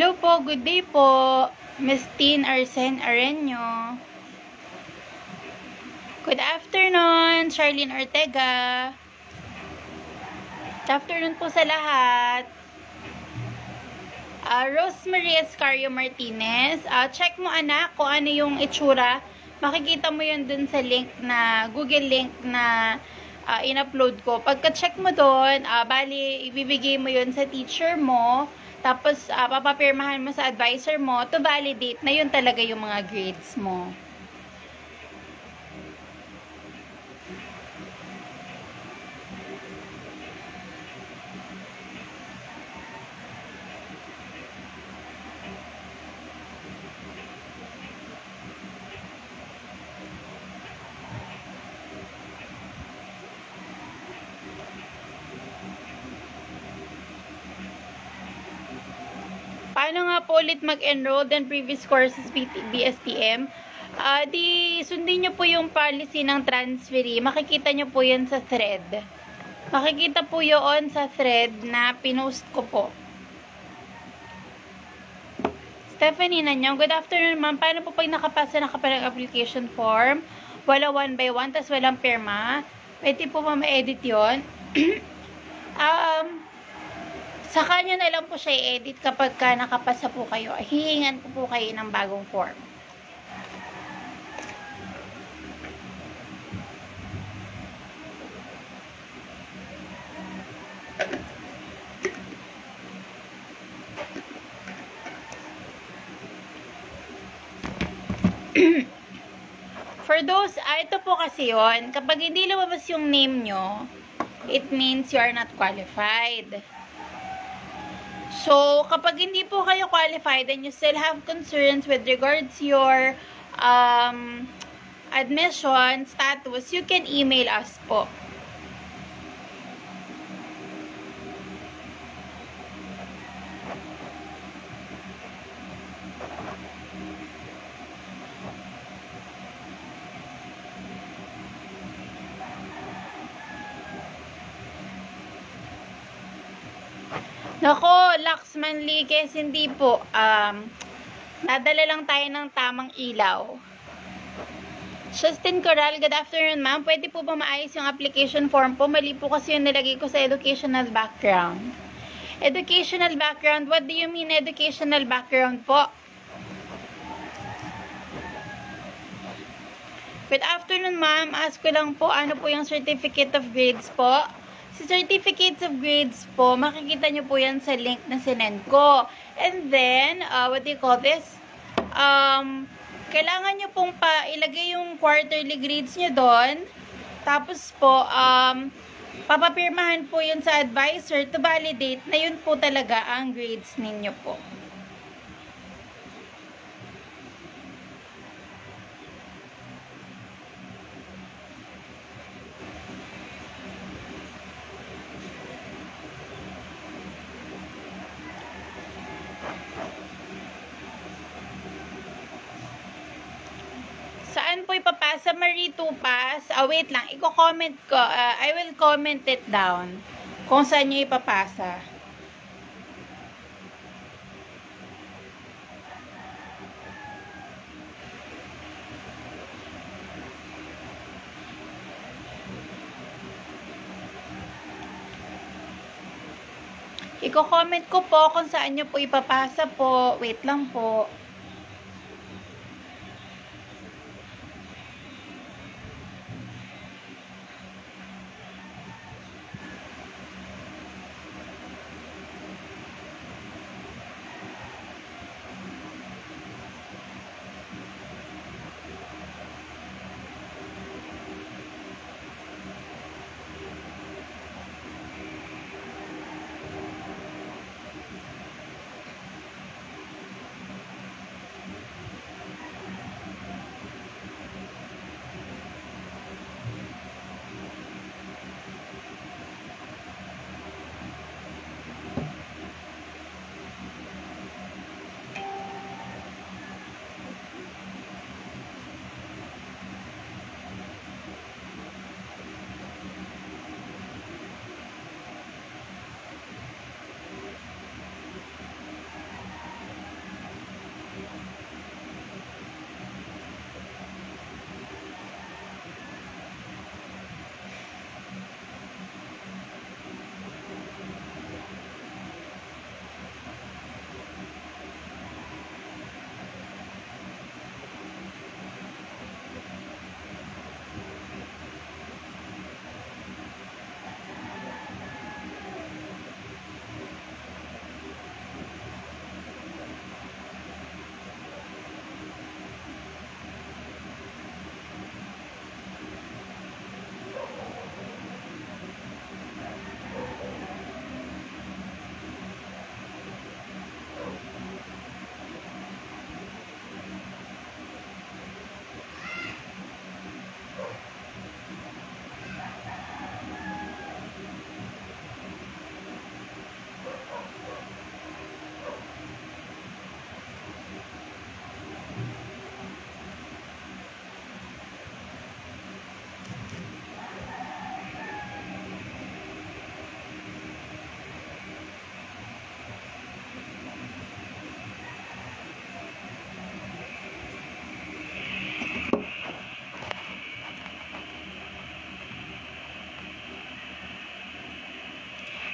Hello po, good day po. Miss Tin Arsen Areño. Good afternoon, Charlene Ortega. Good afternoon po sa lahat. Uh, Rosemary Escario Martinez. Uh, check mo anak kung ano yung itsura. Makikita mo yun dun sa link na, Google link na uh, in-upload ko. Pagka-check mo doon, uh, bali, ibibigay mo yun sa teacher mo. Tapos, uh, papapirmahan mo sa advisor mo to validate na yun talaga yung mga grades mo. Paano nga po ulit mag-enroll than previous courses BSTM? Uh, di sundin nyo po yung policy ng transferee. Makikita nyo po yan sa thread. Makikita po yun sa thread na pinost ko po. Stephanie Nanyong, good afternoon ma'am. Paano po pag nakapasa na ka application form? Wala one by one, tas walang perma. Pwede po pa ma-edit yun. um, sa kanya na lang po siya i-edit kapag ka nakapasa po kayo. Hihingan ko po kayo ng bagong form. For those, ah, ito po kasi yon kapag hindi lumabas yung name nyo, it means you are not qualified. So, kapag hindi po kayo qualified and you still have concerns with regards your um, admission status, you can email us po. Nako, Laxman Liges, hindi po. Um, nadala lang tayo ng tamang ilaw. Justin Coral, good afternoon ma'am. Pwede po ba maayos yung application form po? Mali po kasi yung nilagay ko sa educational background. Educational background, what do you mean educational background po? Good afternoon ma'am. Ask ko lang po, ano po yung certificate of grades po? Sa certificates of grades po, makikita nyo po yan sa link na sinend ko. And then, uh, what do you call this? Um, kailangan nyo pong pa ilagay yung quarterly grades nyo doon. Tapos po, um, papapirmahan po yun sa advisor to validate na yun po talaga ang grades ninyo po. Saan po ipapasa? Marie Tupas. Ah, wait lang. Iko-comment ko. Uh, I will comment it down. Kung saan nyo ipapasa. Iko-comment ko po kung saan nyo po ipapasa po. Wait lang po.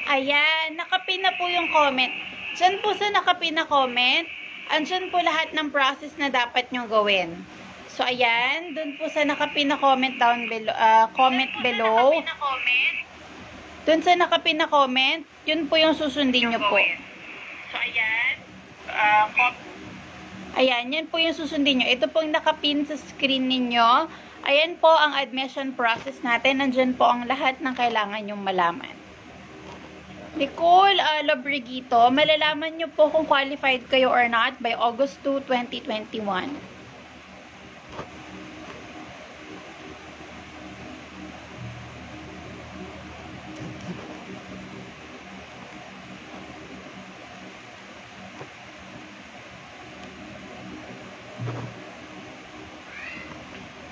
Ayan, nakapin na po yung comment. Diyan po sa nakapin na comment, andyan po lahat ng process na dapat nyo gawin. So, ayan, dun po sa nakapin na comment down below, ah, comment below. Dun sa nakapin na comment, yun po yung susundin nyo po. So, ayan. Uh, Ayan, yan po yung susundin nyo. Ito pong nakapin sa screen ninyo. Ayan po ang admission process natin. Nandyan po ang lahat ng kailangan nyong malaman. Nicole uh, Labrigito, malalaman nyo po kung qualified kayo or not by August 2, 2021.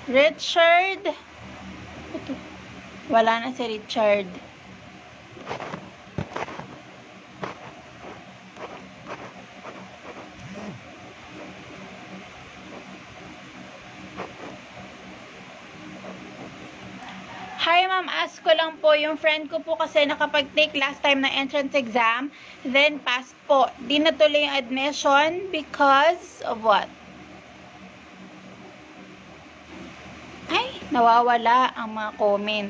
Richard. Wala na si Richard. Hi ma'am, ask ko lang po, yung friend ko po kasi nakapag-take last time na entrance exam, then passed po. Di natuloy yung admission because of what? Ay, nawawala ang mga comment.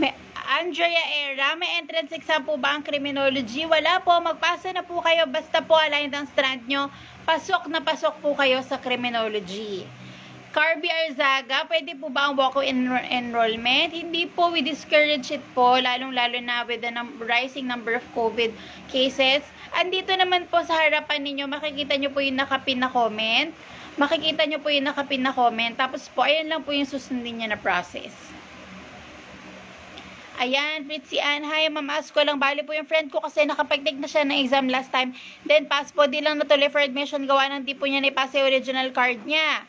May Andrea Era, may entrance exam po ba ang criminology? Wala po, magpasa na po kayo, basta po aligned ang strand nyo. Pasok na pasok po kayo sa criminology. Carby Arzaga, pwede po ba ang walk enro- enrollment? Hindi po, we discourage it po, lalong-lalo na with the num- rising number of COVID cases. Andito naman po sa harapan ninyo, makikita nyo po yung nakapin na comment. Makikita nyo po yung nakapin na comment. Tapos po, ayan lang po yung susundin nyo na process. Ayan, Fritzy Ann. Hi, ma'am. Ask ko lang. Bali po yung friend ko kasi nakapag-take na siya ng exam last time. Then, pass po. Di lang natuloy for admission. Gawa ng di po niya na-pass yung original card niya.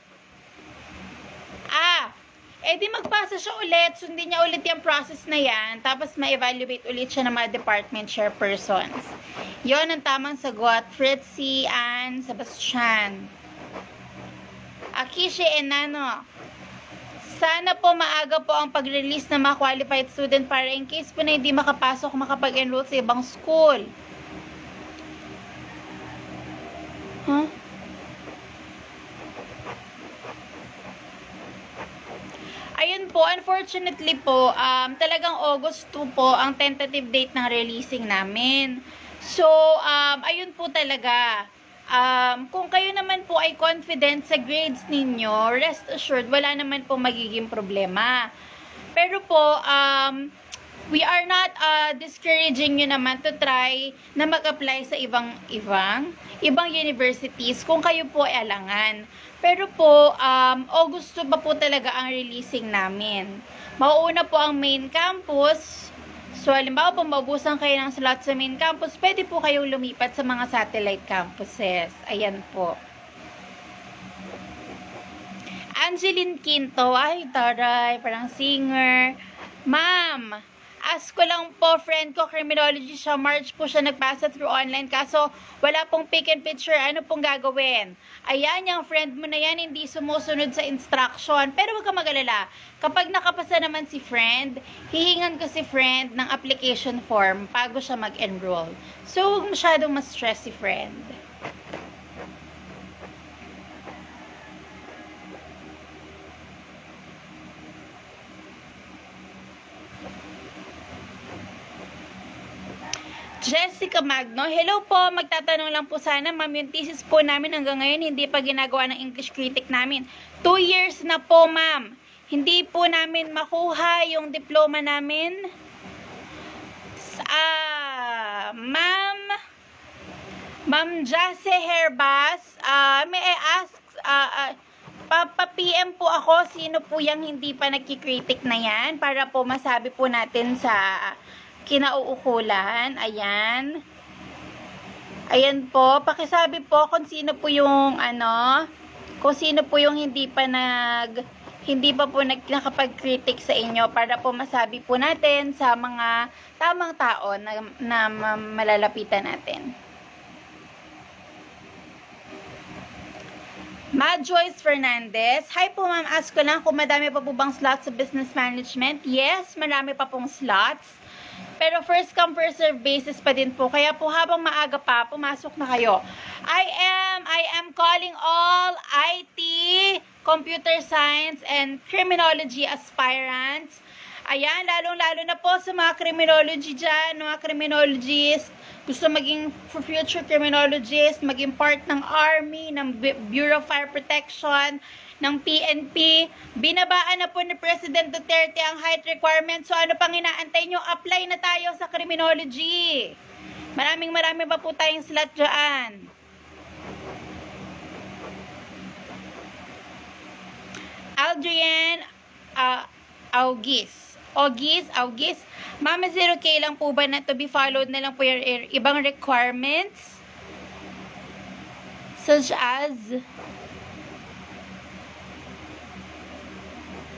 Eh di magpasa siya ulit. Sundin niya ulit yung process na yan. Tapos ma-evaluate ulit siya ng mga department chairpersons. Yon ang tamang sagot. Fritzy Ann Sebastian. Akishi Enano. Sana po maaga po ang pag-release ng mga qualified student para in case po na hindi makapasok, makapag-enroll sa ibang school. Po, unfortunately po, um, talagang August 2 po ang tentative date ng releasing namin. So, um, ayun po talaga. Um, kung kayo naman po ay confident sa grades ninyo, rest assured, wala naman po magiging problema. Pero po, um, we are not uh, discouraging you naman to try na mag-apply sa ibang ibang ibang universities kung kayo po ay alangan. Pero po, um, August 2 pa po talaga ang releasing namin. Mauuna po ang main campus. So, halimbawa po maubusan kayo ng slot sa main campus, pwede po kayong lumipat sa mga satellite campuses. Ayan po. Angeline Quinto, ay taray, parang singer. Ma'am, ask ko lang po, friend ko, criminology siya, March po siya nagpasa through online, kaso wala pong pick and picture, ano pong gagawin? Ayan, yung friend mo na yan, hindi sumusunod sa instruction. Pero wag ka magalala, kapag nakapasa naman si friend, hihingan ko si friend ng application form bago siya mag-enroll. So, huwag masyadong ma-stress si friend. Jessica Magno. Hello po, magtatanong lang po sana, ma'am, yung thesis po namin hanggang ngayon hindi pa ginagawa ng English critic namin. Two years na po, ma'am. Hindi po namin makuha yung diploma namin. Ah, ma'am, ma'am Jase Herbas, ah, may I ask, ah, ah, papa-PM po ako sino po yung hindi pa nagki-critic na yan para po masabi po natin sa kinauukulan. Ayan. Ayan po. Pakisabi po kung sino po yung ano, kung sino po yung hindi pa nag hindi pa po nag, nakapag-critic sa inyo para po masabi po natin sa mga tamang tao na, na ma- malalapitan natin. Ma Joyce Fernandez. Hi po ma'am, ask ko lang kung madami pa po bang slots sa business management. Yes, marami pa pong slots. Pero first come, first serve basis pa din po. Kaya po habang maaga pa, pumasok na kayo. I am, I am calling all IT, computer science, and criminology aspirants. Ayan, lalong-lalo na po sa mga criminology dyan, mga criminologist, gusto maging future criminologist, maging part ng Army, ng Bu- Bureau of Fire Protection, ng PNP. Binabaan na po ni President Duterte ang height requirement. So ano pang inaantay nyo? Apply na tayo sa criminology. Maraming marami pa po tayong slot dyan. Aldrian uh, Augis. Augis, Augis. Mama 0K lang po ba na to be followed na lang po i- ibang requirements? Such as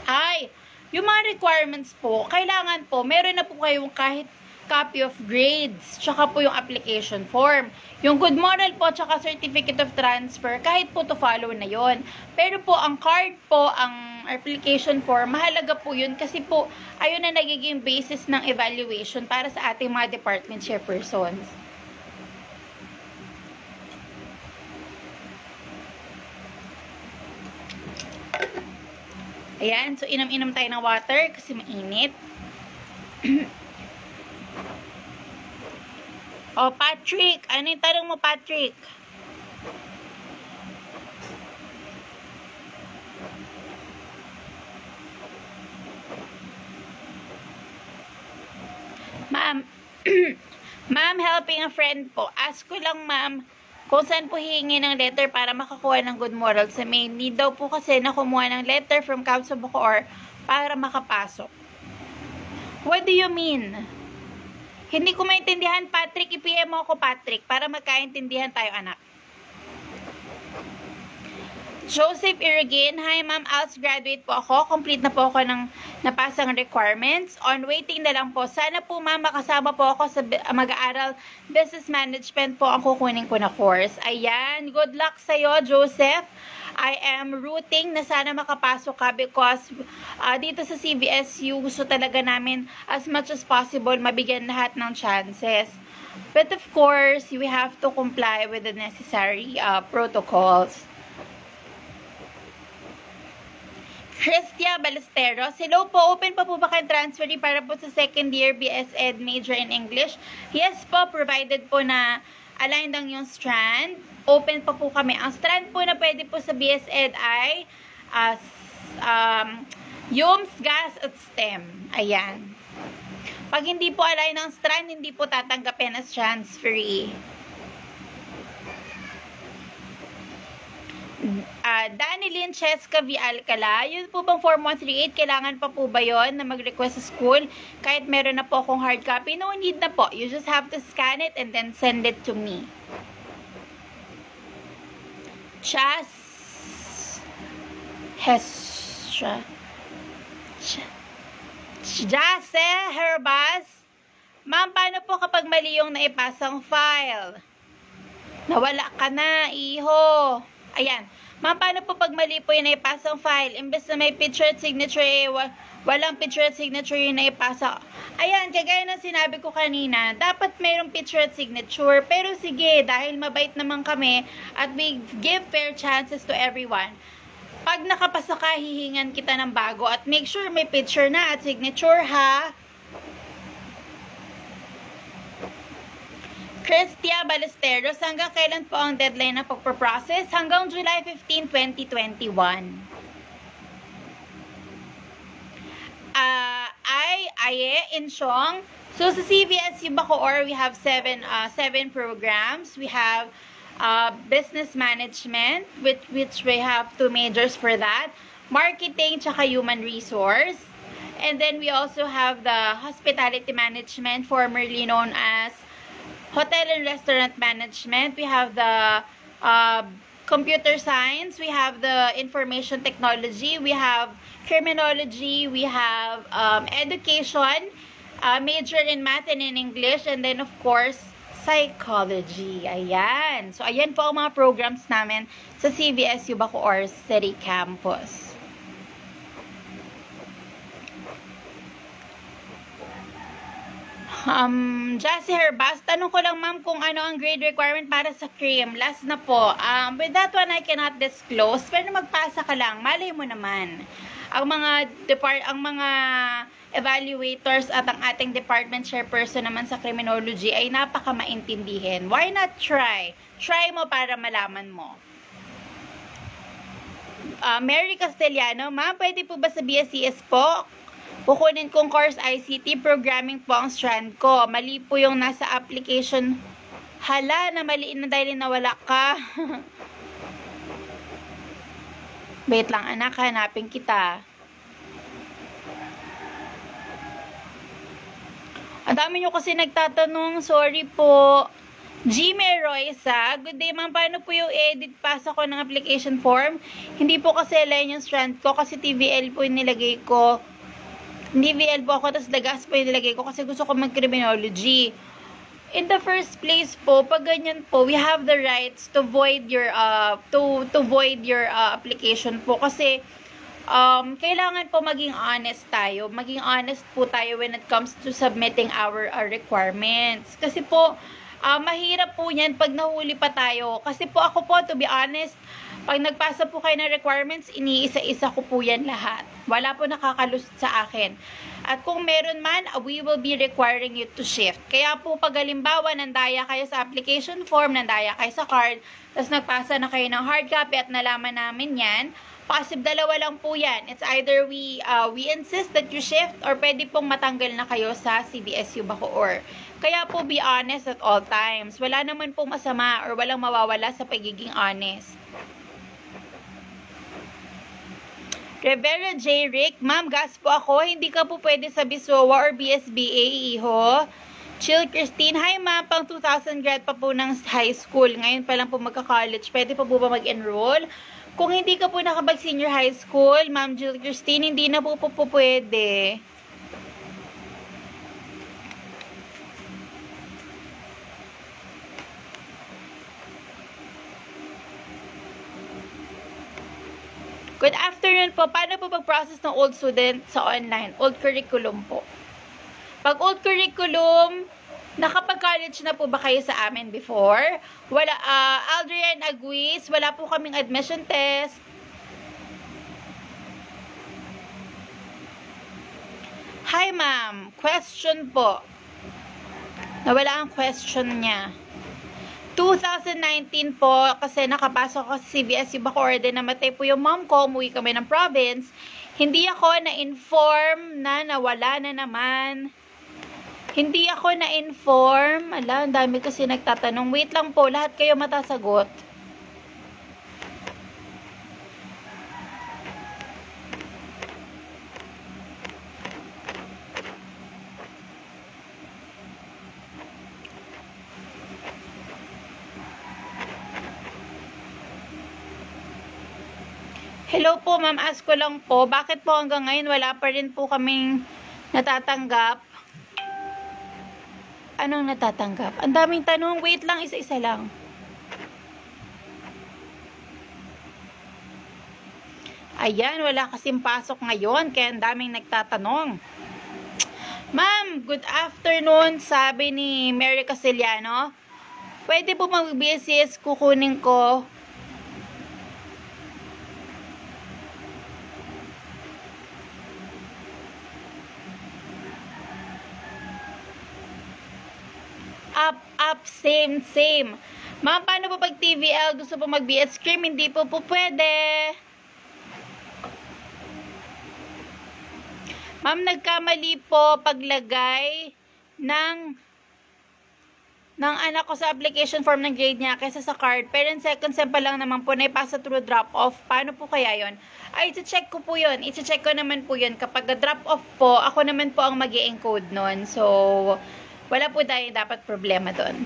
Ay, yung mga requirements po, kailangan po, meron na po kayong kahit copy of grades, tsaka po yung application form. Yung good moral po, tsaka certificate of transfer, kahit po to follow na yon. Pero po, ang card po, ang application form, mahalaga po yun kasi po, ayun na nagiging basis ng evaluation para sa ating mga department chairpersons. Ayan, so inom-inom tayo ng water kasi mainit. oh, Patrick! Ano yung tanong mo, Patrick? Ma'am, ma'am, helping a friend po. Ask ko lang, ma'am, kung saan po hihingi ng letter para makakuha ng good moral sa main. Need daw po kasi na kumuha ng letter from Council Bacoor para makapasok. What do you mean? Hindi ko maintindihan, Patrick. I-PM mo ako, Patrick, para magkaintindihan tayo, anak. Joseph Irrigin, Hi, ma'am. ALS graduate po ako. Complete na po ako ng napasang requirements. On waiting na lang po. Sana po, ma'am, makasama po ako sa mag-aaral business management po ang kukunin ko na course. Ayan. Good luck sa'yo, Joseph. I am rooting na sana makapasok ka because uh, dito sa CBSU, gusto talaga namin as much as possible mabigyan lahat ng chances. But of course, we have to comply with the necessary uh, protocols. Cristia Balesteros. Hello po, open pa po ba kayong transfer fee para po sa second year BS Ed major in English? Yes po, provided po na aligned ang yung strand. Open pa po kami. Ang strand po na pwede po sa BS Ed ay as um, UMS, gas at STEM. Ayan. Pag hindi po align ang strand, hindi po tatanggapin as transferee. Ah, Danilyn Cheska V. Alcala, yun po bang Form 138, kailangan pa po ba yon na mag-request sa school? Kahit meron na po akong hard copy, no need na po. You just have to scan it and then send it to me. Chas... Hestra... Jase Herbas. Ma'am, paano po kapag mali yung naipasang file? Nawala ka na, iho. Ayan. Ma'am, paano po pag mali po yung naipasang file? Imbes na may picture at signature, eh, wa- walang picture at signature yung naipasa. Ayan, kagaya ng sinabi ko kanina, dapat mayroong picture at signature. Pero sige, dahil mabait naman kami at we give fair chances to everyone. Pag nakapasa ka, hihingan kita ng bago at make sure may picture na at signature ha. Cristia Balesteros, hanggang kailan po ang deadline ng pagpaprocess? Hanggang July 15, 2021. Uh, I, Aye, Insyong. So, sa CBSU Bacoor, we have seven, uh, seven programs. We have uh, business management, which, which we have two majors for that. Marketing, tsaka human resource. And then we also have the hospitality management, formerly known as hotel and restaurant management. We have the uh, computer science. We have the information technology. We have criminology. We have um, education, uh, major in math and in English. And then, of course, psychology. Ayan. So, ayan po ang mga programs namin sa CBSU Bacoor City Campus. Um, Jassy Herbas, tanong ko lang ma'am kung ano ang grade requirement para sa cream. Last na po. Um, with that one, I cannot disclose. Pero magpasa ka lang. Malay mo naman. Ang mga depart ang mga evaluators at ang ating department chairperson naman sa criminology ay napaka maintindihin. Why not try? Try mo para malaman mo. Ah, Mary Castellano, ma'am, pwede po ba sa BSCS po? Kukunin kong course ICT programming po ang strand ko. Mali po yung nasa application. Hala, na mali na dahil nawala ka. Wait lang anak, hanapin kita. Ang dami nyo kasi nagtatanong, sorry po. Gmail Roysa, good day ma'am, paano po yung edit pasa ko ng application form? Hindi po kasi line yung strand ko kasi TVL po yung nilagay ko. TVL po ako, tapos dagas po yung nilagay ko kasi gusto ko mag-criminology. In the first place po, pag ganyan po, we have the rights to void your uh, to to void your uh, application po kasi um, kailangan po maging honest tayo. Maging honest po tayo when it comes to submitting our, our requirements. Kasi po, ah, mahirap po yan pag nahuli pa tayo. Kasi po ako po, to be honest, pag nagpasa po kayo ng requirements, iniisa-isa ko po yan lahat. Wala po nakakalusot sa akin. At kung meron man, ah, we will be requiring you to shift. Kaya po pag halimbawa, nandaya kayo sa application form, nandaya kayo sa card, tapos nagpasa na kayo ng hard copy at nalaman namin yan, Possible dalawa lang po yan. It's either we uh, we insist that you shift or pwede pong matanggal na kayo sa CBSU Bacoor. Kaya po be honest at all times. Wala naman po masama or walang mawawala sa pagiging honest. Rivera J. Rick, Ma'am, gas po ako. Hindi ka po pwede sa Bisowa or BSBA, iho. Chill Christine, hi ma'am, pang 2,000 grad pa po ng high school. Ngayon pa lang po magka-college. Pwede pa po ba mag-enroll? Kung hindi ka po nakabag senior high school, Ma'am Jill Christine, hindi na po po, po pwede. Good afternoon po. Paano po pag-process ng old student sa online? Old curriculum po. Pag old curriculum, nakapag-college na po ba kayo sa amin before? Wala, uh, Aldrian Aguis, wala po kaming admission test. Hi ma'am, question po. Nawala ang question niya. 2019 po, kasi nakapasok ako sa CBSU Bacoor, din namatay po yung mom ko, umuwi kami ng province. Hindi ako na-inform na nawala na naman. Hindi ako na-inform. Ala, ang dami kasi nagtatanong. Wait lang po, lahat kayo matasagot. Hello po, ma'am. Ask ko lang po, bakit po hanggang ngayon wala pa rin po kaming natatanggap? Anong natatanggap? Ang daming tanong. Wait lang, isa-isa lang. Ayan, wala kasing pasok ngayon, kaya ang daming nagtatanong. Ma'am, good afternoon, sabi ni Mary Casiliano. Pwede po mag-BSCS kukunin ko up, up, same, same. Ma'am, paano po pag TVL gusto po mag-BS cream? Hindi po po pwede. Ma'am, nagkamali po paglagay ng ng anak ko sa application form ng grade niya kaysa sa card. Pero in second sem pa lang naman po na ipasa through drop-off. Paano po kaya yon? Ay, iti-check ko po yun. Iti-check ko naman po yun. Kapag drop-off po, ako naman po ang mag encode nun. So, wala po tayo dapat problema doon.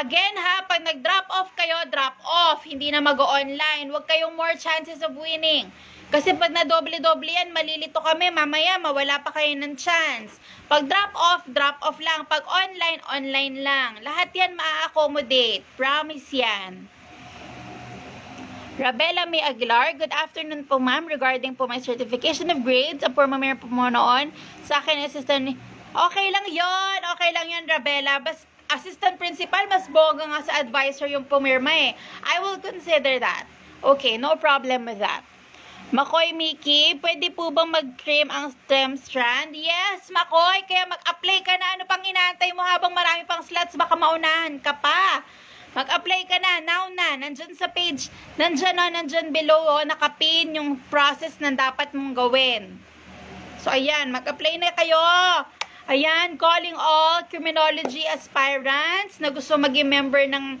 Again ha, pag nag-drop off kayo, drop off. Hindi na mag-online. Huwag kayong more chances of winning. Kasi pag na doble-doble yan, malilito kami. Mamaya, mawala pa kayo ng chance. Pag drop off, drop off lang. Pag online, online lang. Lahat yan maa-accommodate. Promise yan. Rabella May Aguilar, good afternoon po ma'am. Regarding po my certification of grades, former mayor po mo noon, sa akin assistant Okay lang yon, okay lang yan, Rabela. Bas, assistant principal, mas bongga nga sa advisor yung pumirma eh. I will consider that. Okay, no problem with that. Makoy Miki, pwede po bang mag-trim ang stem strand? Yes, Makoy, kaya mag-apply ka na. Ano pang inaantay mo habang marami pang slots, baka maunahan ka pa. Mag-apply ka na, now na, nandyan sa page, nandyan o, nandyan below o, nakapin yung process na dapat mong gawin. So, ayan, mag-apply na kayo. Ayan, calling all criminology aspirants na gusto maging member ng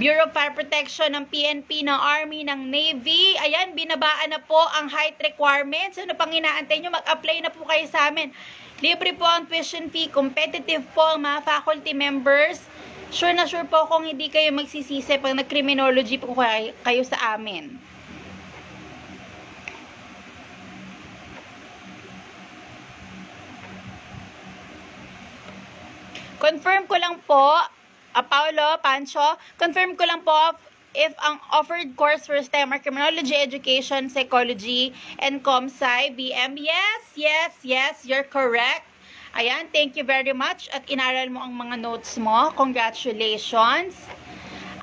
Bureau of Fire Protection, ng PNP, ng Army, ng Navy. Ayan, binabaan na po ang height requirements. Ano pang inaantay nyo? Mag-apply na po kayo sa amin. Libre po ang tuition fee. Competitive po ang mga faculty members. Sure na sure po kung hindi kayo magsisisi pag nag-criminology po kayo, kayo sa amin. Confirm ko lang po, uh, Paolo, Pancho, confirm ko lang po if ang offered course for STEM are Criminology, Education, Psychology, and ComSci, BM. Yes, yes, yes, you're correct. Ayan, thank you very much. At inaral mo ang mga notes mo. Congratulations.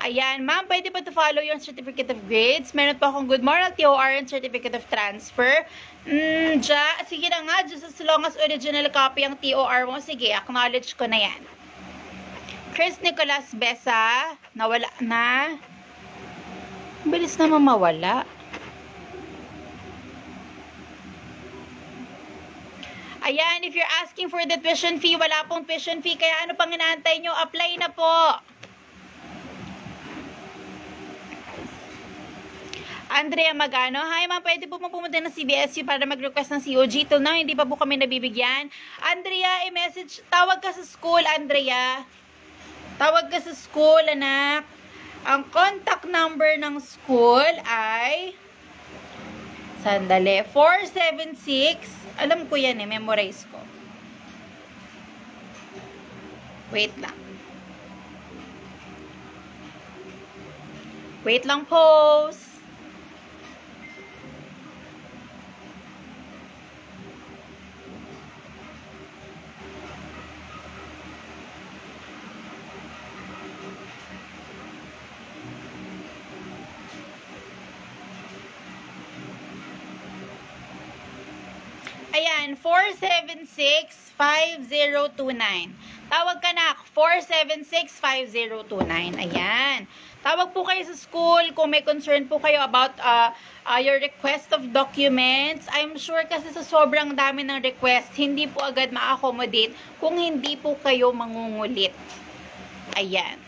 Ayan, ma'am, pwede ba to follow yung certificate of grades? Meron pa akong good moral TOR and certificate of transfer. Mm, ja, sige na nga, just as long as original copy ang TOR mo, sige, acknowledge ko na yan. Chris Nicolas Besa, nawala na. Bilis naman mawala. Ayan, if you're asking for the tuition fee, wala pong tuition fee, kaya ano pang inaantay nyo? Apply na po. Andrea Magano, Hi ma'am, pwede po mo pumunta ng CBSU para mag-request ng COG. Till now, hindi pa po kami nabibigyan. Andrea, i-message, tawag ka sa school, Andrea. Tawag ka sa school, anak. Ang contact number ng school ay sandali, 476 alam ko yan eh, memorize ko. Wait lang. Wait lang, pause. Ayan, 476-5029. Tawag ka na, 476-5029. Ayan. Tawag po kayo sa school kung may concern po kayo about uh, uh, your request of documents. I'm sure kasi sa sobrang dami ng request, hindi po agad ma-accommodate kung hindi po kayo mangungulit. Ayan.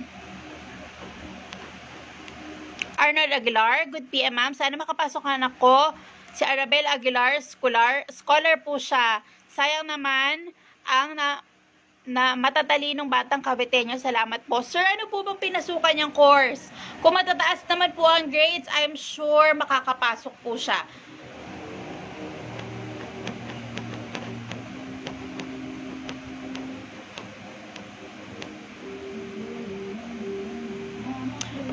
Arnold Aguilar, good PM ma'am. Sana makapasok ang anak ko. Si Arabel Aguilar, scholar, scholar po siya. Sayang naman ang na, na matatalinong batang Caviteño. Salamat po. Sir, ano po bang pinasukan niyang course? Kung matataas naman po ang grades, I'm sure makakapasok po siya.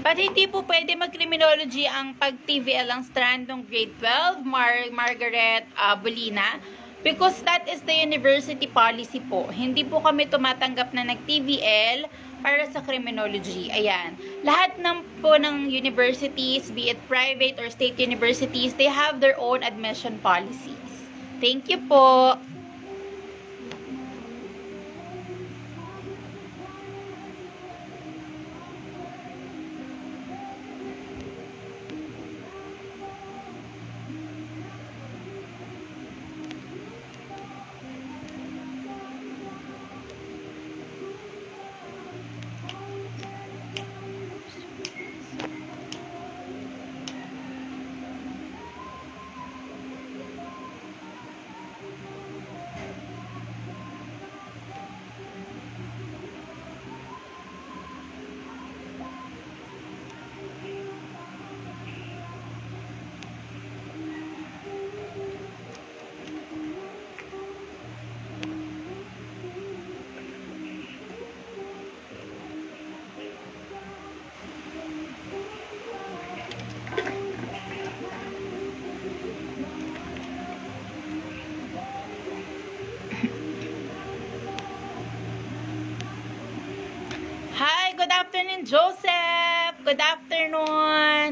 But hindi po pwede mag-criminology ang pag-TVL ang strand ng grade 12, Mar Margaret uh, Bolina. Because that is the university policy po. Hindi po kami tumatanggap na nag-TVL para sa criminology. Ayan. Lahat ng po ng universities, be it private or state universities, they have their own admission policies. Thank you po. Afternoon, Joseph. Good afternoon.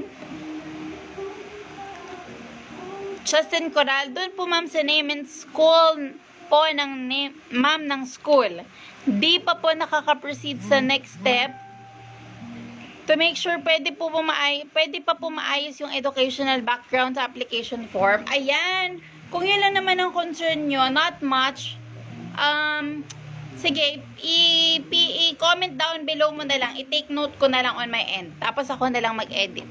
Justin Coral, doon po ma'am sa name and school po ng ma'am ng school. Di pa po nakaka-proceed sa next step. To make sure pwede po po maay, pwede pa po maayos yung educational background sa application form. Ayan. Kung yun lang naman ang concern nyo, not much. Um, sige, i-comment down below mo na lang. I-take note ko na lang on my end. Tapos ako na lang mag-edit.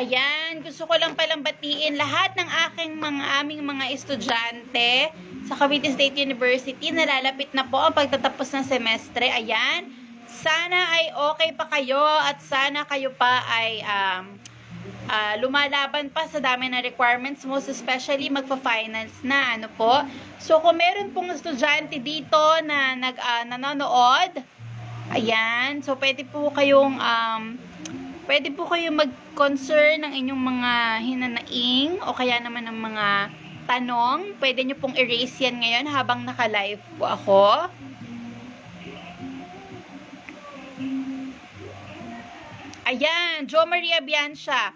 Ayan, gusto ko lang palang batiin lahat ng aking mga aming mga estudyante sa Cavite State University. Nalalapit na po ang pagtatapos ng semestre. Ayan, sana ay okay pa kayo at sana kayo pa ay um, ah, lumalaban pa sa dami ng requirements, most especially magpa-finals na, ano po. So, kung meron pong estudyante dito na nag, ah, nanonood, ayan, so pwede po kayong um, pwede po kayo mag-concern ng inyong mga hinanaing o kaya naman ng mga tanong. Pwede nyo pong erase yan ngayon habang naka-live po ako. Ayan, Jo Maria Bianca.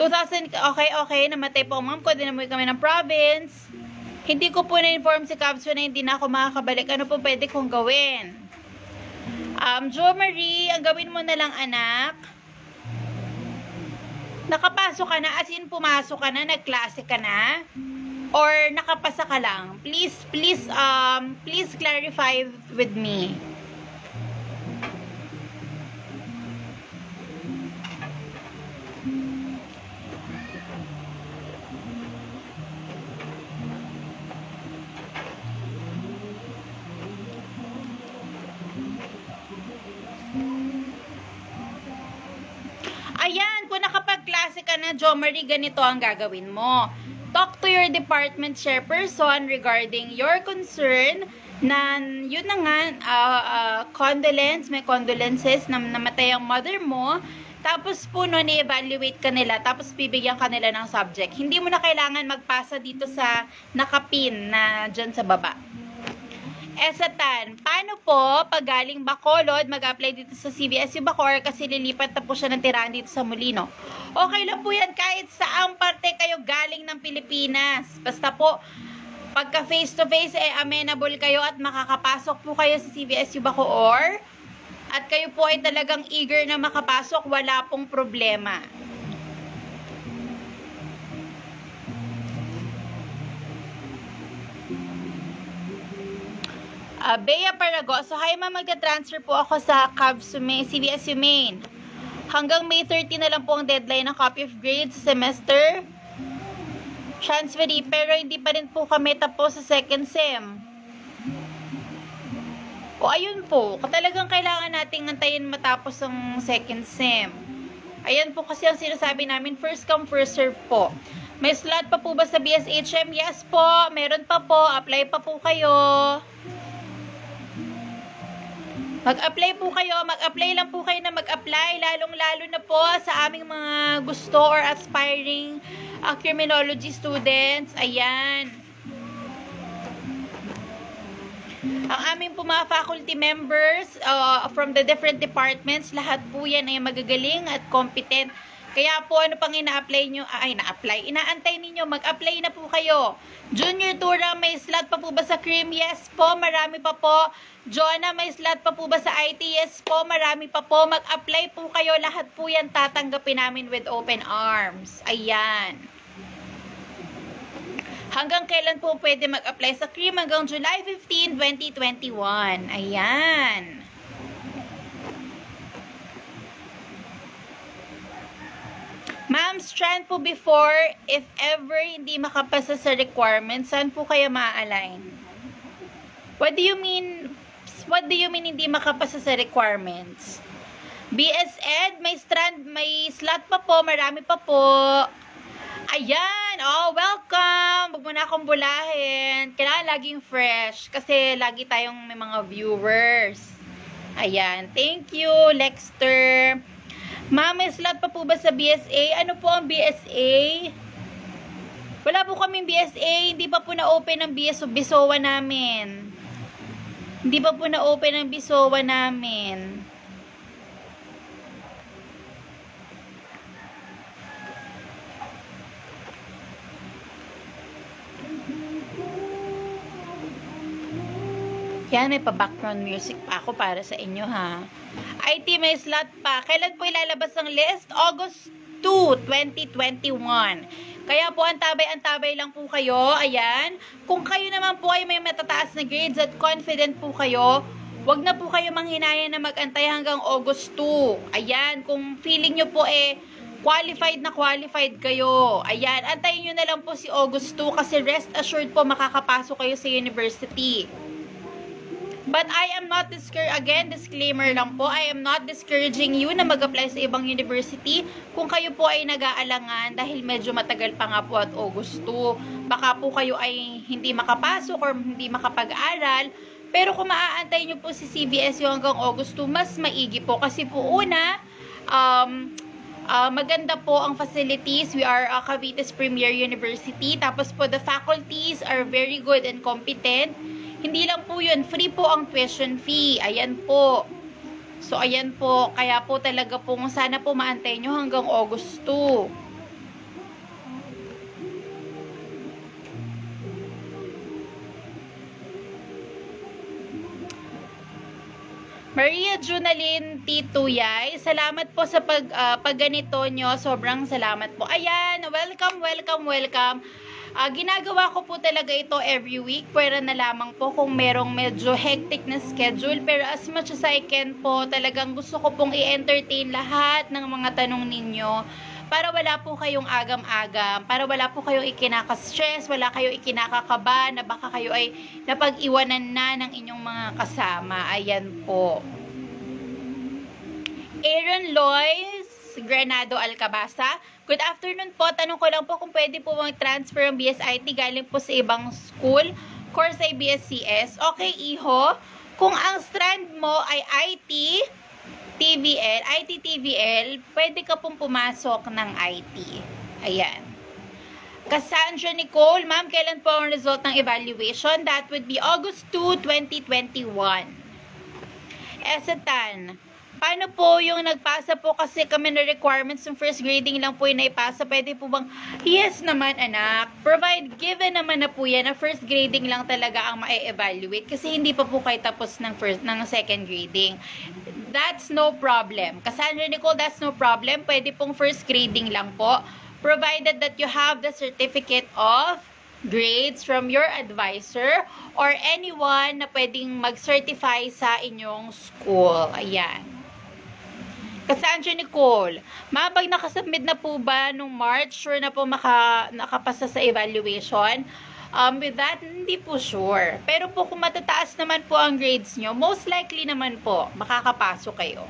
2000, okay, okay, namatay po ma'am ko, dinamoy kami ng province. Hindi ko po na-inform si Capsule na hindi na ako makakabalik. Ano po pwede kong gawin? Um, Jo Marie, ang gawin mo na lang anak, nakapasok ka na, as in pumasok ka na, nagklase ka na, or nakapasa ka lang. Please, please, um, please clarify with me. Nakapagklase ka na, Jo Marie, ganito ang gagawin mo. Talk to your department chairperson regarding your concern na yun na nga, ah, ah, condolence, may condolences na namatay ang mother mo. Tapos po no, i-evaluate ka nila, tapos bibigyan ka nila ng subject. Hindi mo na kailangan magpasa dito sa nakapin na dyan sa baba. Esatan, paano po pag galing Bacolod, mag-apply dito sa CBSU Bacor kasi lilipat na po siya ng tirahan dito sa Molino. Okay lang po yan kahit saang parte kayo galing ng Pilipinas. Basta po, pagka face-to-face, eh, amenable kayo at makakapasok po kayo sa CBSU Bacoor. At kayo po ay talagang eager na makapasok, wala pong problema. Uh, Bea Paragoso. Hi ma'am, magta-transfer po ako sa Cavs Main, CBSU Main. Hanggang May 30 na lang po ang deadline ng copy of grades sa semester. Transferee, pero hindi pa rin po kami tapos sa second sem. O ayun po, talagang kailangan nating antayin matapos ang second sem. Ayan po kasi ang sinasabi namin, first come, first serve po. May slot pa po ba sa BSHM? Yes po, meron pa po, apply pa po kayo. Mag-apply po kayo, mag-apply lang po kayo na mag-apply, lalong-lalo na po sa aming mga gusto or aspiring uh, criminology students. Ayan. Ang aming po mga faculty members uh, from the different departments, lahat po yan ay magagaling at competent. Kaya po, ano pang ina-apply nyo? Ay, na-apply. Inaantay ninyo, mag-apply na po kayo. Junior Tura, may slot pa po ba sa CREAM? Yes po, marami pa po. Jonah, may slot pa po ba sa IT? Yes po, marami pa po. Mag-apply po kayo. Lahat po yan tatanggapin namin with open arms. Ayan. Hanggang kailan po pwede mag-apply sa CREAM? Hanggang July 15, 2021. Ayan. Ma'am, strand po before, if ever hindi makapasa sa requirements, saan po kaya ma-align? What do you mean, what do you mean hindi makapasa sa requirements? BS Ed, may strand, may slot pa po, marami pa po. Ayan, oh, welcome! Huwag mo na akong bulahin. Kailangan laging fresh kasi lagi tayong may mga viewers. Ayan, thank you, Lexter. Ma'am, may slot pa po ba sa BSA? Ano po ang BSA? Wala po kaming BSA. Hindi pa po na-open ang BS Bisowa namin. Hindi pa po na-open ang Bisowa namin. Yan, may pa-background music pa ako para sa inyo, ha? IT may slot pa. Kailan po ilalabas ang list? August 2, 2021. Kaya po, antabay-antabay lang po kayo. Ayan. Kung kayo naman po ay may matataas na grades at confident po kayo, wag na po kayo manghinaya na mag-antay hanggang August 2. Ayan. Kung feeling nyo po eh, qualified na qualified kayo. Ayan. Antayin nyo na lang po si August 2 kasi rest assured po makakapasok kayo sa university. But I am not discour again, disclaimer lang po, I am not discouraging you na mag-apply sa ibang university kung kayo po ay nag-aalangan dahil medyo matagal pa nga po at August 2. Baka po kayo ay hindi makapasok or hindi makapag-aral. Pero kung maaantay nyo po si CBS yung hanggang August 2, mas maigi po. Kasi po una, um, uh, maganda po ang facilities. We are uh, Cavites Premier University. Tapos po, the faculties are very good and competent. Hindi lang po yun, free po ang tuition fee. Ayan po. So, ayan po. Kaya po talaga po, sana po maantay nyo hanggang August 2. Maria Junalyn Tituyay, salamat po sa pag, uh, pagganito nyo. Sobrang salamat po. Ayan, welcome, welcome, welcome. Uh, ginagawa ko po talaga ito every week. Pwera na lamang po kung merong medyo hectic na schedule. Pero as much as I can po, talagang gusto ko pong i-entertain lahat ng mga tanong ninyo para wala po kayong agam-agam, para wala po kayong ikinaka-stress, wala kayong ikinakakaba, na baka kayo ay napag-iwanan na ng inyong mga kasama. Ayan po. Aaron Lois Granado Alcabasa. Good afternoon po. Tanong ko lang po kung pwede po mag-transfer ang BSIT galing po sa ibang school. Course ay BSCS. Okay, Iho. Kung ang strand mo ay IT, TVL, IT TVL, pwede ka pong pumasok ng IT. Ayan. Cassandra Nicole, ma'am, kailan po ang result ng evaluation? That would be August 2, 2021. Esetan, paano po yung nagpasa po kasi kami na requirements ng first grading lang po yung naipasa, pwede po bang, yes naman anak, provide, given naman na po yan, na first grading lang talaga ang ma-evaluate kasi hindi pa po kayo tapos ng, first, ng second grading. That's no problem. Cassandra Nicole, that's no problem. Pwede pong first grading lang po. Provided that you have the certificate of grades from your advisor or anyone na pwedeng mag-certify sa inyong school. Ayan. Cassandra Nicole, ma'am, pag nakasubmit na po ba nung March, sure na po maka, nakapasa sa evaluation? Um, with that, hindi po sure. Pero po kung matataas naman po ang grades nyo, most likely naman po, makakapasok kayo.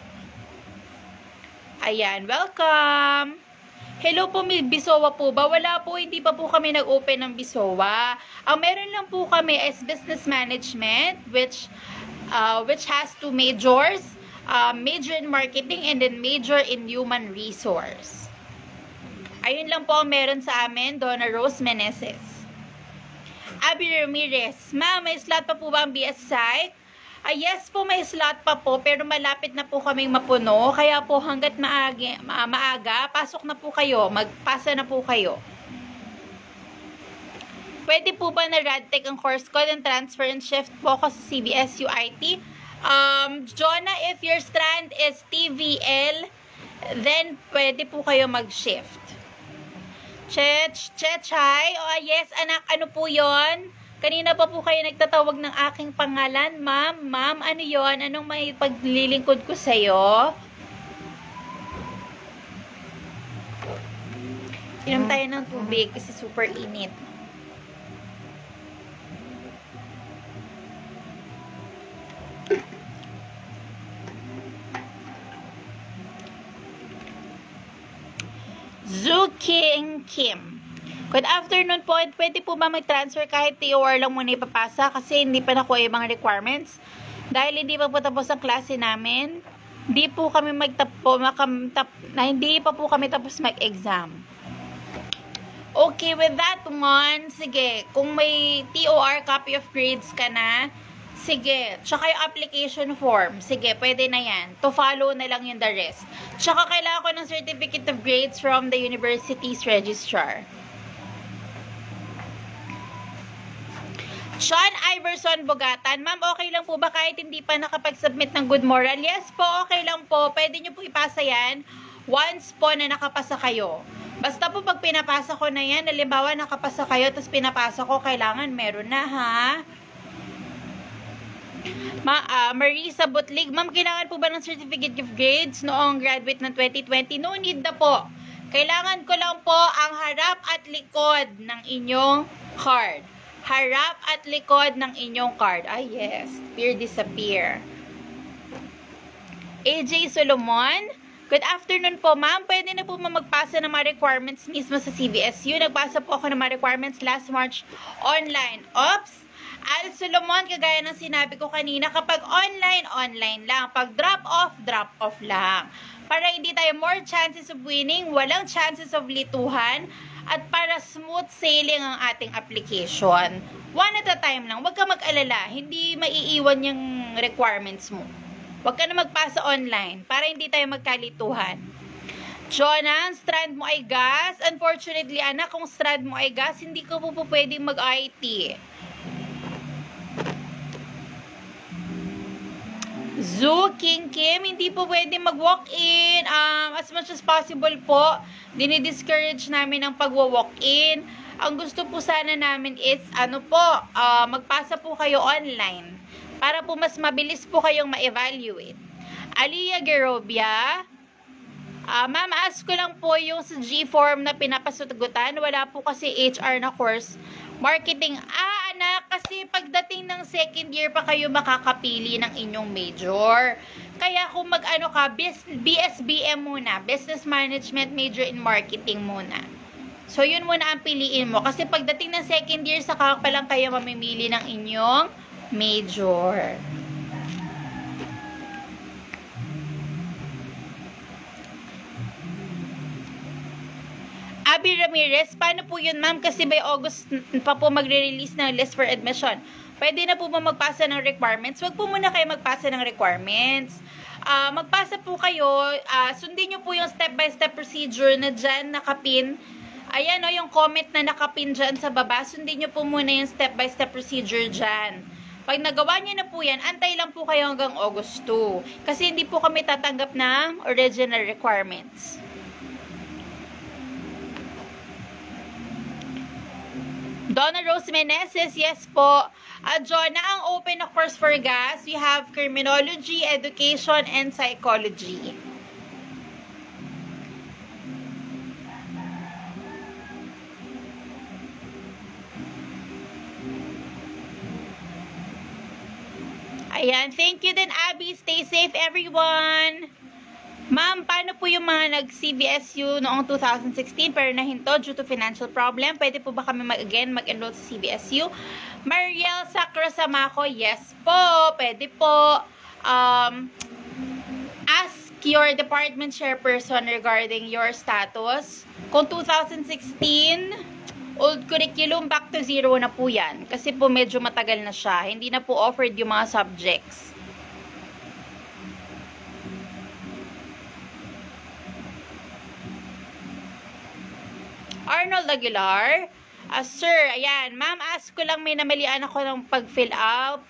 Ayan, welcome! Hello po, may Bisowa po ba? Wala po, hindi pa po kami nag-open ng Bisowa. Ang meron lang po kami is business management, which uh, which has two majors, uh, major in marketing and then major in human resource. Ayun lang po meron sa amin, Donna Rose Meneses. Abby Ramirez, ma'am, may slot pa po ba ang BS Psych? Ah, yes po, may slot pa po, pero malapit na po kaming mapuno. Kaya po, hanggat maaga, ma maaga pasok na po kayo, magpasa na po kayo. Pwede po ba na RadTech ang course code and transfer and shift po ako sa CBS UIT? Um, Jonah, if your strand is TVL, then pwede po kayo mag-shift. Chech, Chechay, oh yes anak, ano po yon? Kanina pa po kayo nagtatawag ng aking pangalan, ma'am, ma'am, ano yon? Anong may paglilingkod ko sa'yo? Inom tayo ng tubig kasi super init. Zuking Kim. Good afternoon po. Pwede po ba mag-transfer kahit TOR lang muna ipapasa kasi hindi pa nakuha yung mga requirements? Dahil hindi pa po tapos ang klase namin. Hindi po kami magtap po, makam, tap, na hindi pa po kami tapos mag-exam. Okay, with that one, sige, kung may TOR copy of grades ka na, sige, tsaka yung application form, sige, pwede na yan. To follow na lang yung the rest. Tsaka kailangan ko ng certificate of grades from the university's registrar. Sean Iverson Bogatan. Ma'am, okay lang po ba kahit hindi pa nakapag-submit ng good moral? Yes po, okay lang po. Pwede nyo po ipasa yan once po na nakapasa kayo. Basta po pag pinapasa ko na yan, halimbawa nakapasa kayo, tapos pinapasa ko, kailangan meron na ha. Ma ah, Marisa Butlig, ma'am, kailangan po ba ng certificate of grades noong graduate ng 2020? No need na po. Kailangan ko lang po ang harap at likod ng inyong card. Harap at likod ng inyong card. Ah, yes. Peer disappear. AJ Solomon, Good afternoon po, ma'am. Pwede na po ma magpasa ng mga requirements mismo sa CBSU. Nagpasa po ako ng mga requirements last March online. Oops! Al Solomon, kagaya ng sinabi ko kanina, kapag online, online lang. Pag drop off, drop off lang. Para hindi tayo more chances of winning, walang chances of lituhan, at para smooth sailing ang ating application. One at a time lang. Huwag ka mag-alala. Hindi maiiwan yung requirements mo. Huwag ka na magpasa online para hindi tayo magkalituhan. Jonah, ang strand mo ay gas. Unfortunately, anak, kung strand mo ay gas, hindi ka po po pwedeng mag-IT. Zoo King Kim, hindi po pwede mag-walk-in. Um, as much as possible po, dinidiscourage namin ang pag-walk-in. Ang gusto po sana namin is, ano po, uh, magpasa po kayo online para po mas mabilis po kayong ma-evaluate. Aliyah Gerobia, uh, ma'am, ask ko lang po yung sa G-form na pinapasutugutan. Wala po kasi HR na course. Marketing, ah, anak, kasi pagdating ng second year pa kayo makakapili ng inyong major. Kaya kung mag-ano ka, BSBM muna, Business Management Major in Marketing muna. So, yun muna ang piliin mo. Kasi pagdating ng second year, saka pa lang kayo mamimili ng inyong major. Abby Ramirez, paano po yun ma'am? Kasi by August pa po magre-release ng list for admission. Pwede na po ba magpasa ng requirements? Huwag po muna kayo magpasa ng requirements. Uh, magpasa po kayo, uh, sundin nyo po yung step-by-step -step procedure na dyan nakapin. Ayan o, yung comment na nakapin dyan sa baba. Sundin nyo po muna yung step-by-step -step procedure dyan. Pag nagawa nyo na po yan, antay lang po kayo hanggang August 2. Kasi hindi po kami tatanggap ng original requirements. Donna Rose Meneses, yes po. Uh, Jonah, ang open na course for gas, we have criminology, education, and psychology. Ayan, thank you din, Abby. Stay safe, everyone. Ma'am, paano po yung mga nag-CBSU noong 2016 pero nahinto due to financial problem? Pwede po ba kami mag again mag-enroll sa CBSU? Mariel Sacra Samaco, yes po. Pwede po. Um, ask your department chairperson regarding your status. Kung 2016, old curriculum, back to zero na po yan. Kasi po medyo matagal na siya. Hindi na po offered yung mga subjects. Arnold Aguilar. Uh, sir, ayan. Ma'am, ask ko lang may namalian ako ng pag-fill out.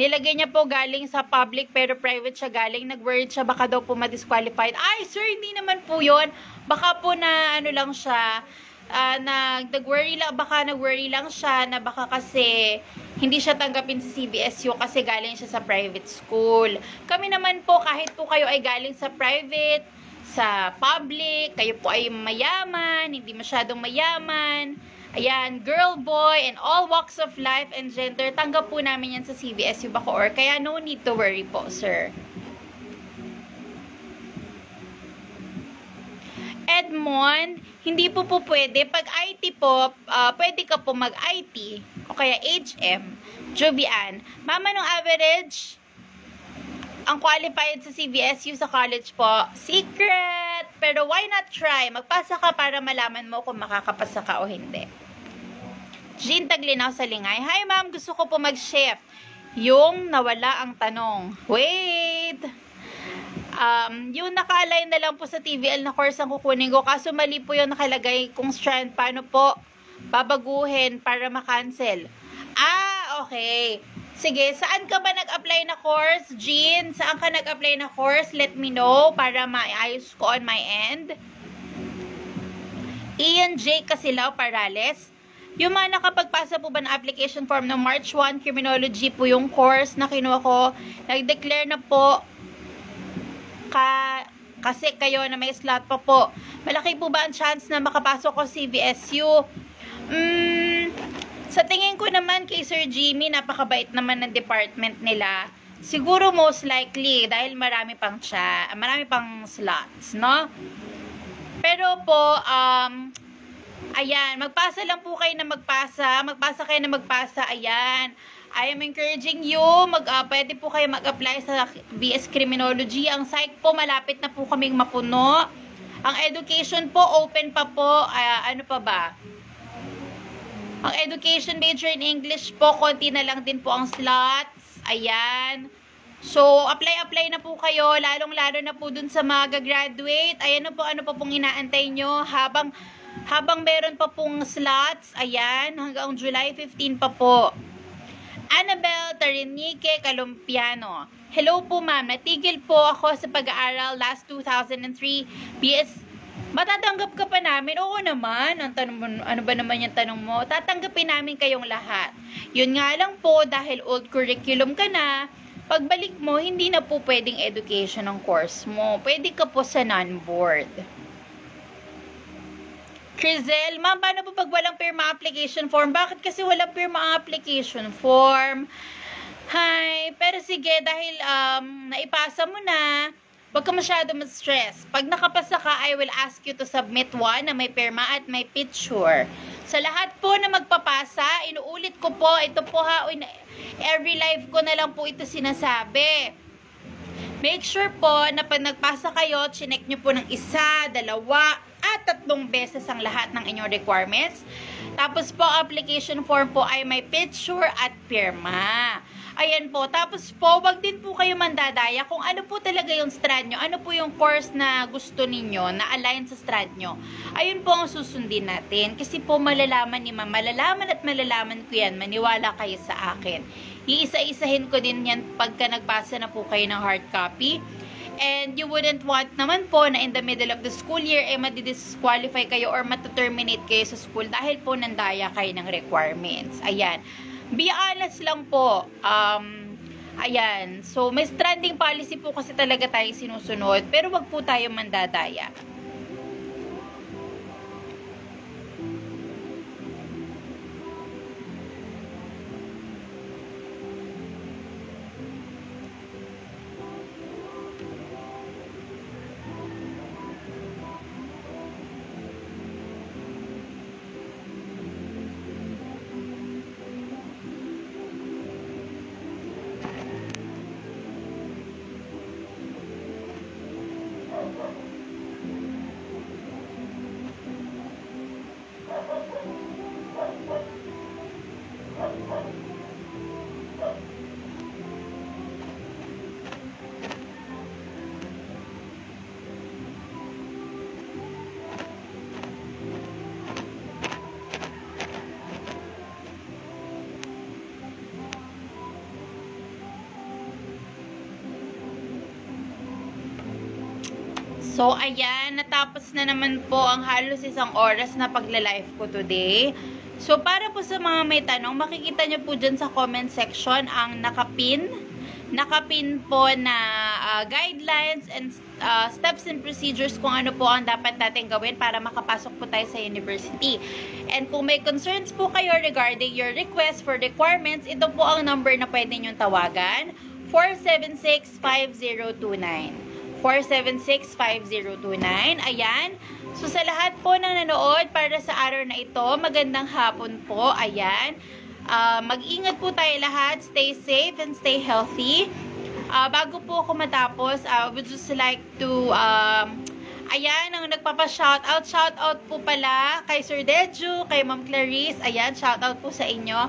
Nilagay niya po galing sa public pero private siya galing. Nag-word siya baka daw po ma-disqualified. Ay, sir, hindi naman po yon Baka po na ano lang siya, uh, nag-worry lang, baka nag-worry lang siya na baka kasi hindi siya tanggapin sa CBSU kasi galing siya sa private school. Kami naman po, kahit po kayo ay galing sa private, sa public, kayo po ay mayaman, hindi masyadong mayaman, ayan, girl, boy, and all walks of life and gender, tanggap po namin yan sa CBSU Bacoor, kaya no need to worry po, sir. Edmond, hindi po po pwede. Pag IT po, uh, pwede ka po mag-IT o kaya HM. Jovian, mama nung average, ang qualified sa CBSU sa college po, secret! Pero why not try? Magpasa ka para malaman mo kung makakapasa ka o hindi. Jean Taglinaw sa Lingay. Hi ma'am, gusto ko po mag-shift. Yung nawala ang tanong. Wait! Um, yung naka-align na lang po sa TVL na course ang kukunin ko. Kaso mali po yung nakalagay kung strand. Paano po babaguhin para ma-cancel? Ah, okay. Sige, saan ka ba nag-apply na course, Jean? Saan ka nag-apply na course? Let me know para maayos ko on my end. Ian J. Casilao Parales. Yung mga nakapagpasa po ba ng application form ng March 1 Criminology po yung course na kinuha ko. Nag-declare na po ka, kasi kayo na may slot pa po. Malaki po ba ang chance na makapasok ko CBSU? Mm, sa tingin ko naman kay Sir Jimmy, napakabait naman ng department nila. Siguro most likely dahil marami pang siya, marami pang slots, no? Pero po, um, ayan, magpasa lang po kayo na magpasa, magpasa kayo na magpasa, ayan. I am encouraging you, mag, uh, pwede po kayo mag-apply sa BS Criminology. Ang psych po, malapit na po kaming mapuno. Ang education po, open pa po, uh, ano pa ba? Ang education major in English po, konti na lang din po ang slots. Ayan. So, apply-apply na po kayo, lalong-lalo na po dun sa mga graduate. Ayan po, ano pa pong inaantay nyo habang, habang meron pa pong slots. Ayan, hanggang July 15 pa po. Annabel Tarinique Calumpiano. Hello po ma'am, natigil po ako sa pag-aaral last 2003 BS Matatanggap ka pa namin? Oo naman. Ang tanong ano ba naman yung tanong mo? Tatanggapin namin kayong lahat. Yun nga lang po, dahil old curriculum ka na, pagbalik mo, hindi na po pwedeng education ang course mo. Pwede ka po sa non-board. Crizel, ma'am, paano po pag walang pirma application form? Bakit kasi walang pirma application form? Hi, pero sige, dahil um, naipasa mo na, Huwag ka masyado ma-stress. Pag nakapasa ka, I will ask you to submit one na may perma at may picture. Sa lahat po na magpapasa, inuulit ko po, ito po ha, every live ko na lang po ito sinasabi. Make sure po na pag nagpasa kayo, chinek nyo po ng isa, dalawa, at tatlong beses ang lahat ng inyong requirements. Tapos po, application form po ay may picture at pirma. Ayan po. Tapos po, wag din po kayo mandadaya kung ano po talaga yung strand nyo. Ano po yung course na gusto ninyo, na align sa strand nyo. Ayun po ang susundin natin. Kasi po malalaman ni ma'am, malalaman at malalaman ko yan. Maniwala kayo sa akin. Iisa-isahin ko din yan pagka nagpasa na po kayo ng hard copy. And you wouldn't want naman po na in the middle of the school year, eh, madidisqualify kayo or mataterminate kayo sa school dahil po nandaya kayo ng requirements. Ayan. Be honest lang po. Um, ayan. So, may stranding policy po kasi talaga tayo sinusunod. Pero wag po tayo mandadaya. So, ayan, natapos na naman po ang halos isang oras na pagla-live ko today. So, para po sa mga may tanong, makikita nyo po dyan sa comment section ang nakapin. Nakapin po na uh, guidelines and uh, steps and procedures kung ano po ang dapat natin gawin para makapasok po tayo sa university. And kung may concerns po kayo regarding your request for requirements, ito po ang number na pwede nyo tawagan. 476-5029. 476-5029. Ayan. So, sa lahat po na nanood para sa araw na ito, magandang hapon po. Ayan. Uh, mag-ingat po tayo lahat. Stay safe and stay healthy. Ah, bago po ako matapos, I would just like to, um, ayan, ang nagpapa-shoutout, shoutout po pala kay Sir Deju, kay Ma'am Clarice, ayan, shoutout po sa inyo.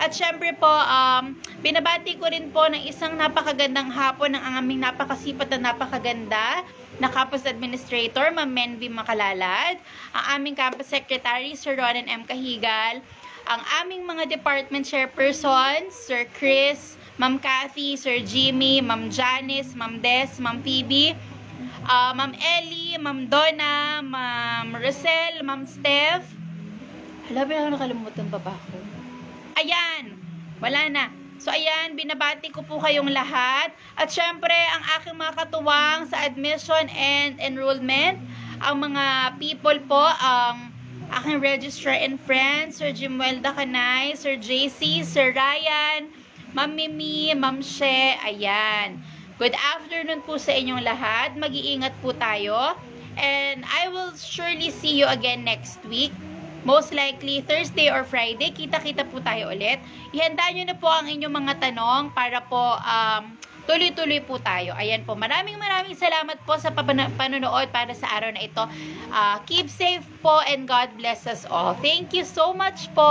At syempre po, um, binabati ko rin po ng isang napakagandang hapon ng aming napakasipat na napakaganda na campus administrator, Ma'am Menvi Makalalad, ang aming campus secretary, Sir Ronan M. Kahigal, ang aming mga department chairpersons, Sir Chris, Ma'am Kathy, Sir Jimmy, Ma'am Janice, Ma'am Des, Ma'am Phoebe, ah, Ma'am Ellie, Ma'am Donna, Ma'am Rosel, Ma'am Steph. Hala, ba ako nakalimutan pa ba ako? Ayan, wala na. So ayan, binabati ko po kayong lahat. At syempre, ang aking mga katuwang sa admission and enrollment, ang mga people po, ang aking registrar and friends, Sir Jimuelda Canay, Sir JC, Sir Ryan, Ma'am Mimi, Ma'am She, ayan. Good afternoon po sa inyong lahat. Mag-iingat po tayo. And I will surely see you again next week. Most likely, Thursday or Friday, kita-kita po tayo ulit. Ihanda nyo na po ang inyong mga tanong para po um, tuloy-tuloy po tayo. Ayan po. Maraming maraming salamat po sa panonood para sa araw na ito. Ah, keep safe po and God bless us all. Thank you so much po.